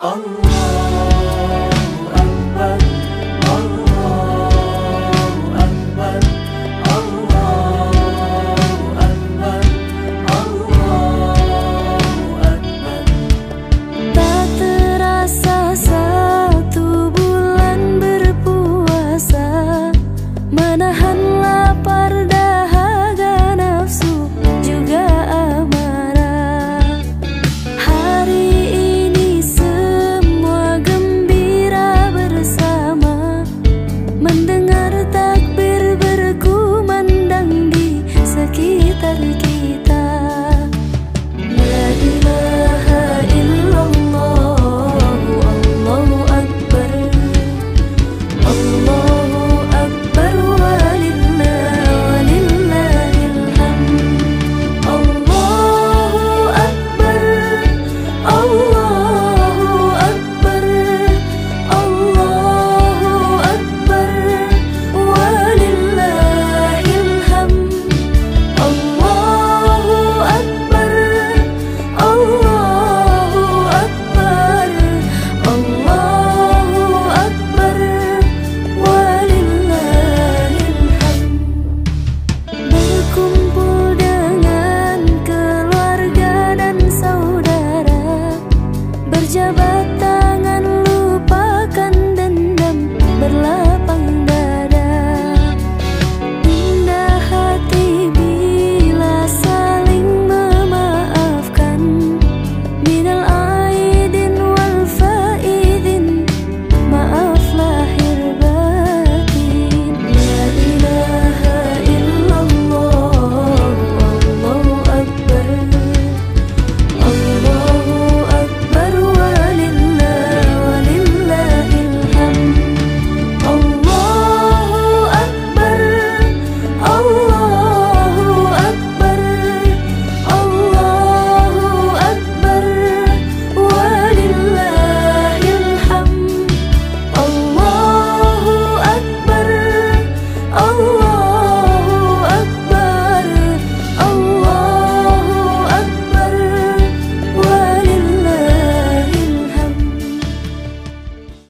Allah